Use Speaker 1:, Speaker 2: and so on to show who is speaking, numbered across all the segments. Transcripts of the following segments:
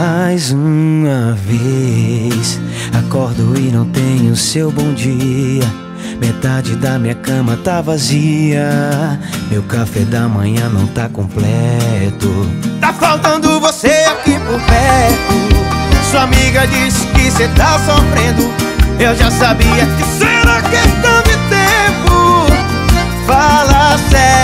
Speaker 1: Mais uma vez, acordo e não tenho seu bom dia. Metade da minha cama tá vazia. Meu café da manhã não tá completo. Tá faltando você aqui por perto. Sua amiga disse que cê tá sofrendo. Eu já sabia que será questão de tempo. Fala sério,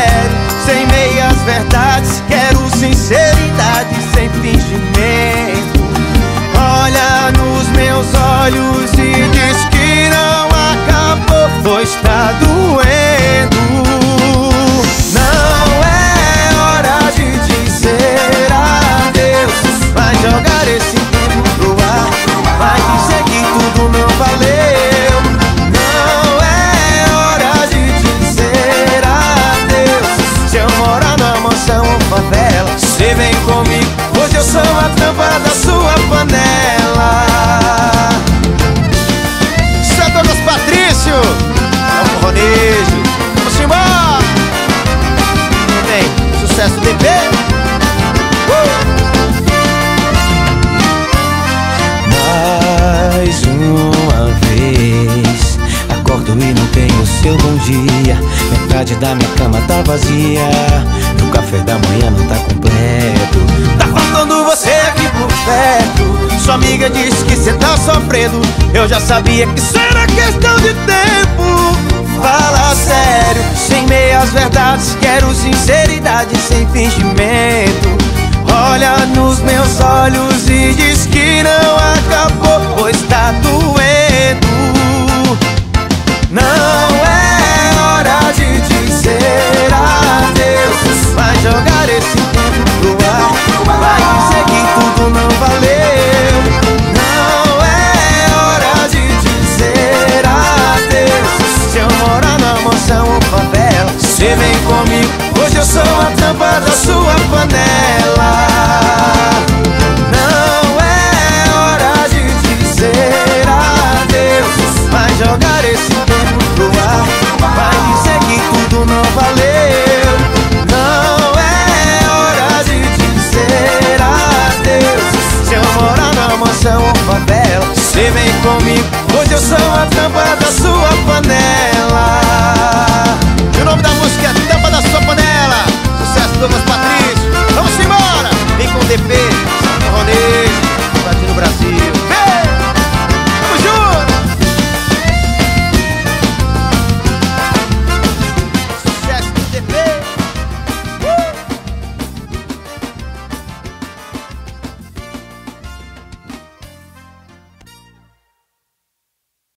Speaker 1: dia. Metade da minha cama tá vazia. Meu café da manhã não tá completo. Tá faltando você aqui por perto. Sua amiga disse que cê tá sofrendo. Eu já sabia que isso era questão de tempo. Fala sério, sem meias verdades. Quero sinceridade sem fingimento. Olha nos meus olhos e diz que não acabou Hoje eu sou a tampa da sua panela. Não é hora de dizer adeus. Vai jogar esse tempo pro ar. Vai dizer que tudo não valeu. Não é hora de dizer adeus. Se eu morar na mansão ou favela. Você vem comigo.